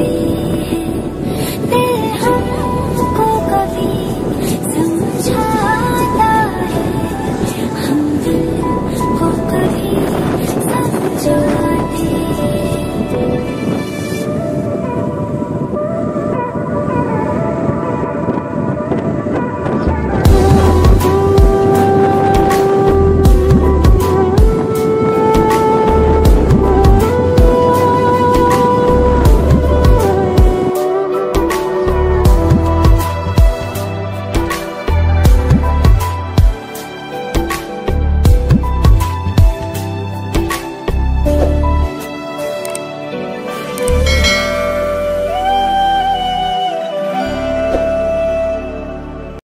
you.